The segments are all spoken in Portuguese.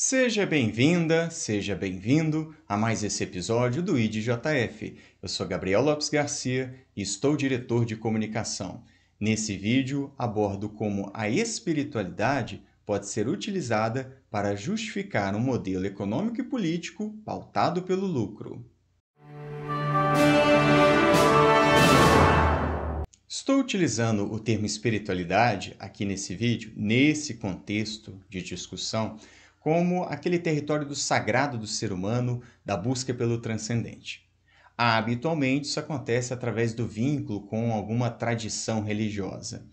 Seja bem-vinda, seja bem-vindo a mais esse episódio do IDJF. Eu sou Gabriel Lopes Garcia e estou diretor de comunicação. Nesse vídeo, abordo como a espiritualidade pode ser utilizada para justificar um modelo econômico e político pautado pelo lucro. Estou utilizando o termo espiritualidade aqui nesse vídeo, nesse contexto de discussão, como aquele território do sagrado do ser humano, da busca pelo transcendente. Habitualmente, isso acontece através do vínculo com alguma tradição religiosa.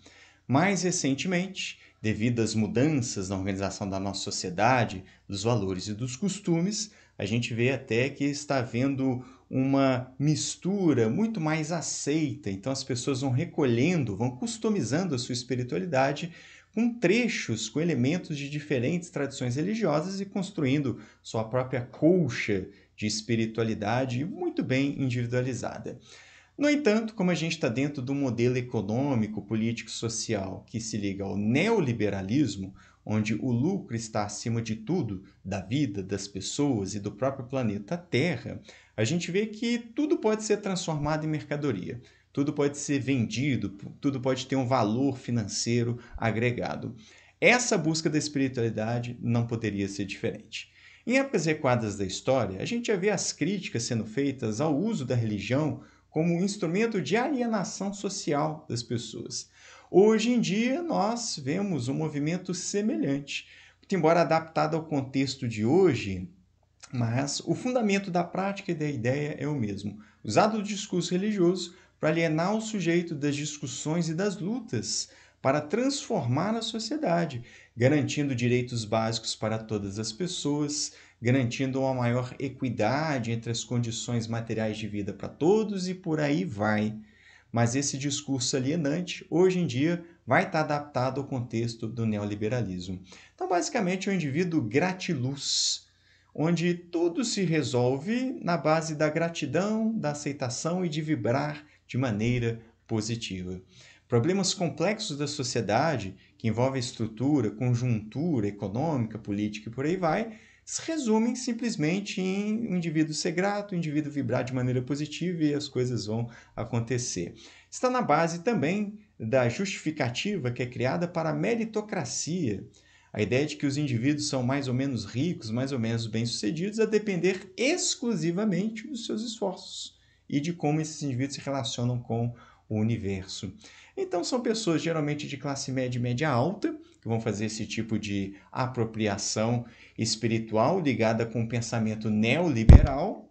Mais recentemente, devido às mudanças na organização da nossa sociedade, dos valores e dos costumes, a gente vê até que está havendo uma mistura muito mais aceita. Então as pessoas vão recolhendo, vão customizando a sua espiritualidade com trechos, com elementos de diferentes tradições religiosas e construindo sua própria colcha de espiritualidade muito bem individualizada. No entanto, como a gente está dentro do modelo econômico, político, social que se liga ao neoliberalismo, onde o lucro está acima de tudo, da vida, das pessoas e do próprio planeta Terra, a gente vê que tudo pode ser transformado em mercadoria, tudo pode ser vendido, tudo pode ter um valor financeiro agregado. Essa busca da espiritualidade não poderia ser diferente. Em épocas recuadas da história, a gente já vê as críticas sendo feitas ao uso da religião como um instrumento de alienação social das pessoas. Hoje em dia, nós vemos um movimento semelhante, embora adaptado ao contexto de hoje, mas o fundamento da prática e da ideia é o mesmo, usado o discurso religioso para alienar o sujeito das discussões e das lutas, para transformar a sociedade, garantindo direitos básicos para todas as pessoas, garantindo uma maior equidade entre as condições materiais de vida para todos e por aí vai mas esse discurso alienante, hoje em dia, vai estar adaptado ao contexto do neoliberalismo. Então, basicamente, é um indivíduo gratiluz, onde tudo se resolve na base da gratidão, da aceitação e de vibrar de maneira positiva. Problemas complexos da sociedade, que envolvem estrutura, conjuntura econômica, política e por aí vai, se resumem simplesmente em o um indivíduo ser grato, o indivíduo vibrar de maneira positiva e as coisas vão acontecer. Está na base também da justificativa que é criada para a meritocracia, a ideia de que os indivíduos são mais ou menos ricos, mais ou menos bem-sucedidos, a depender exclusivamente dos seus esforços e de como esses indivíduos se relacionam com o universo. Então, são pessoas geralmente de classe média e média alta, que vão fazer esse tipo de apropriação espiritual ligada com o pensamento neoliberal,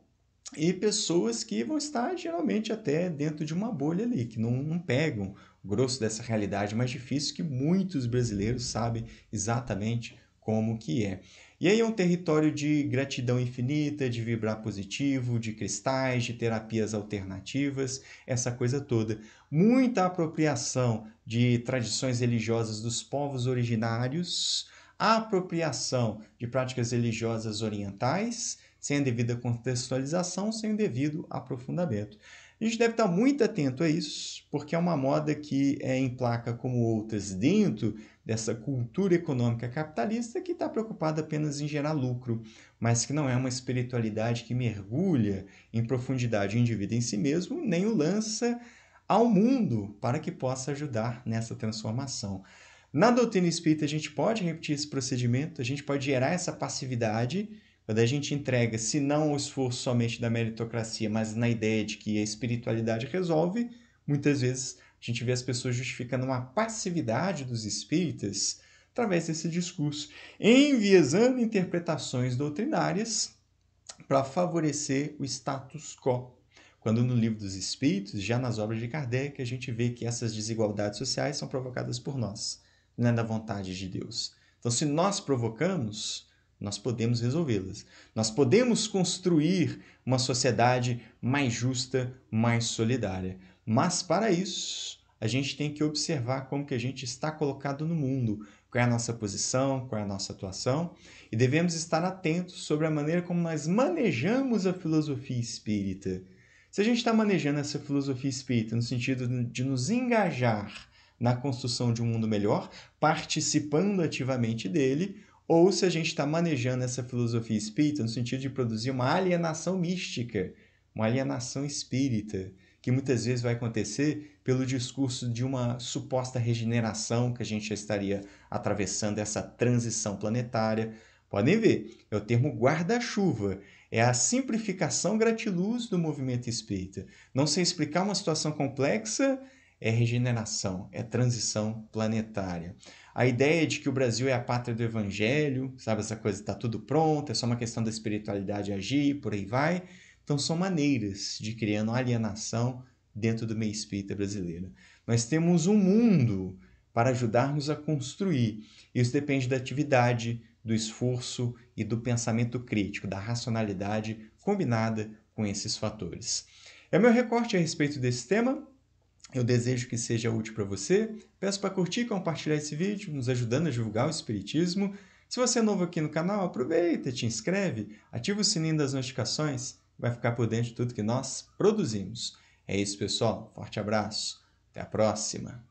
e pessoas que vão estar geralmente até dentro de uma bolha ali, que não, não pegam o grosso dessa realidade mais difícil que muitos brasileiros sabem exatamente como que é. E aí é um território de gratidão infinita, de vibrar positivo, de cristais, de terapias alternativas, essa coisa toda. Muita apropriação de tradições religiosas dos povos originários, apropriação de práticas religiosas orientais, sem a devida contextualização, sem o devido aprofundamento. A gente deve estar muito atento a isso, porque é uma moda que é em placa como outras dentro dessa cultura econômica capitalista que está preocupada apenas em gerar lucro, mas que não é uma espiritualidade que mergulha em profundidade o indivíduo em si mesmo, nem o lança ao mundo para que possa ajudar nessa transformação. Na doutrina espírita, a gente pode repetir esse procedimento, a gente pode gerar essa passividade quando a gente entrega, se não o esforço somente da meritocracia, mas na ideia de que a espiritualidade resolve, muitas vezes a gente vê as pessoas justificando uma passividade dos espíritas através desse discurso, enviesando interpretações doutrinárias para favorecer o status quo. Quando no livro dos Espíritos, já nas obras de Kardec, a gente vê que essas desigualdades sociais são provocadas por nós, não é da vontade de Deus. Então, se nós provocamos, nós podemos resolvê-las. Nós podemos construir uma sociedade mais justa, mais solidária. Mas para isso, a gente tem que observar como que a gente está colocado no mundo, qual é a nossa posição, qual é a nossa atuação, e devemos estar atentos sobre a maneira como nós manejamos a filosofia espírita. Se a gente está manejando essa filosofia espírita no sentido de nos engajar na construção de um mundo melhor, participando ativamente dele, ou se a gente está manejando essa filosofia espírita no sentido de produzir uma alienação mística, uma alienação espírita, que muitas vezes vai acontecer pelo discurso de uma suposta regeneração que a gente já estaria atravessando essa transição planetária. Podem ver, é o termo guarda-chuva, é a simplificação gratiluz do movimento espírita. Não sei explicar uma situação complexa, é regeneração, é transição planetária. A ideia de que o Brasil é a pátria do evangelho, sabe, essa coisa está tudo pronto, é só uma questão da espiritualidade agir, por aí vai. Então são maneiras de criando alienação dentro do meio espírita brasileiro. Nós temos um mundo para ajudarmos a construir. Isso depende da atividade, do esforço e do pensamento crítico, da racionalidade combinada com esses fatores. É o meu recorte a respeito desse tema. Eu desejo que seja útil para você. Peço para curtir e compartilhar esse vídeo, nos ajudando a divulgar o Espiritismo. Se você é novo aqui no canal, aproveita, te inscreve, ativa o sininho das notificações, vai ficar por dentro de tudo que nós produzimos. É isso, pessoal. Forte abraço. Até a próxima.